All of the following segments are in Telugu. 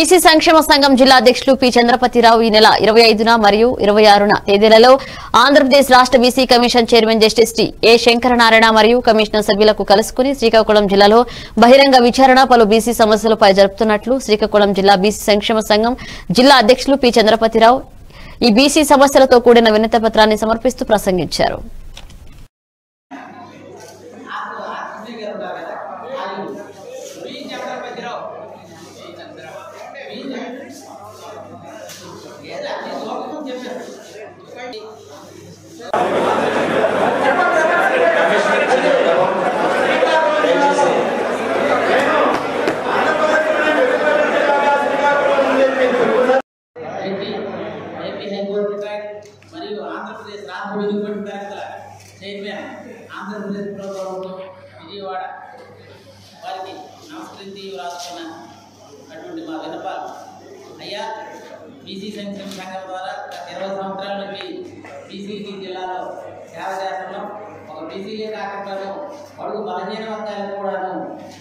బీసీ సంక్షేమ సంఘం జిల్లా అధ్యక్షులు పి చంద్రపతిరావు ఈ నెల ఇరవై ఐదున మరియు ఇరవై ఆరున తేదీలలో ఆంధ్రప్రదేశ్ రాష్ట్ర BC commission chairman justice T A Shankaranarayana మరియు కమిషనర్ సభ్యులకు కలుసుకుని శ్రీకాకుళం జిల్లాలో బహిరంగ విచారణ పలు బీసీ సమస్యలపై జరుపుతున్నట్లు శ్రీకాకుళం జిల్లా బీసీ సంక్షేమ సంఘం జిల్లా అధ్యక్షులు పి చంద్రపతిరావు ఈ బీసీ సమస్యలతో కూడిన వినతి పత్రాన్ని సమర్పిస్తూ ప్రసంగించారు. చైర్మన్ ఆంధ్రప్రదేశ్ ప్రభుత్వం విజయవాడ వారికి నమస్కరించి రాసుకున్నాను ఉన్నటువంటి మా వినప. అయ్యా బీసీ సంక్షేమ సంఘం ద్వారా గత ఇరవై సంవత్సరాల నుంచి బీసీసీ జిల్లాలో సేవ చేస్తున్నాం. ఒక బీసీలే కాకుండా అడుగు బలహీన వర్గాలకు కూడాను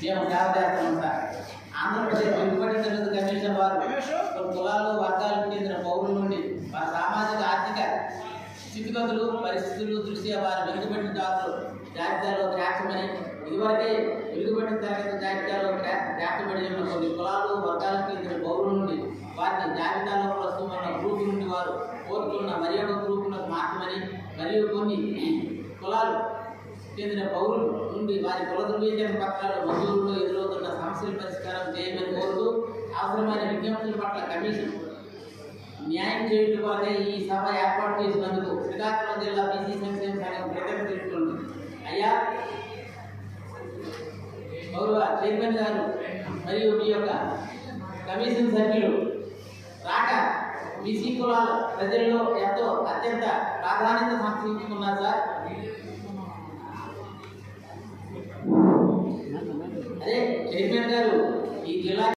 మేము సేవ చేస్తున్నాం సార్. ఆంధ్రప్రదేశ్ వెలుగుబడి తరగతి కమిషన్ వారు కొన్ని కులాలు వర్గాలకు చెందిన పౌరుల నుండి వారి సామాజిక ఆర్థిక స్థితిగతులు పరిస్థితులు దృష్ట్యా వారు వెనుకబడిన జాతులు జాబితాలో చేర్చమని ఇదివరకే వెలుగుబడిన తరగతి జాబితాలో చే- కులాలు వర్గాలకు చెందిన పౌరుల నుండి వారిని జాబితాలో ప్రస్తుతం ఉన్న గ్రూప్ నుండి వారు కోరుతున్న మర్యాద గ్రూపులకు మార్చమని మరియు కొన్ని కులాలు చెందిన పౌరులు నుండి వారి కుల ధృవీకరణ పత్రాలు మంజూరులో ఎదురవుతున్న సమస్యల పరిష్కారం చేయమని కోరుతూ అవసరమైన విజ్ఞప్తుల పట్ల కమిషన్ న్యాయం చేయడం వల్లే ఈ సభ ఏర్పాటు చేసినందుకు శ్రీకాకుళం జిల్లా బీసీ సంక్షేమ సంఘం కృతజ్ఞతలు తెలుపుతుంది అయ్యా గౌరవ చైర్మన్ గారు మరియు మీ యొక్క కమిషన్ సభ్యులు. రాక బీసీ కులాల ప్రజల్లో ఎంతో అత్యంత ప్రాధాన్యత సంస్కరించుకున్నారు సార్. అదే చైర్మన్ గారు ఈ జిల్లా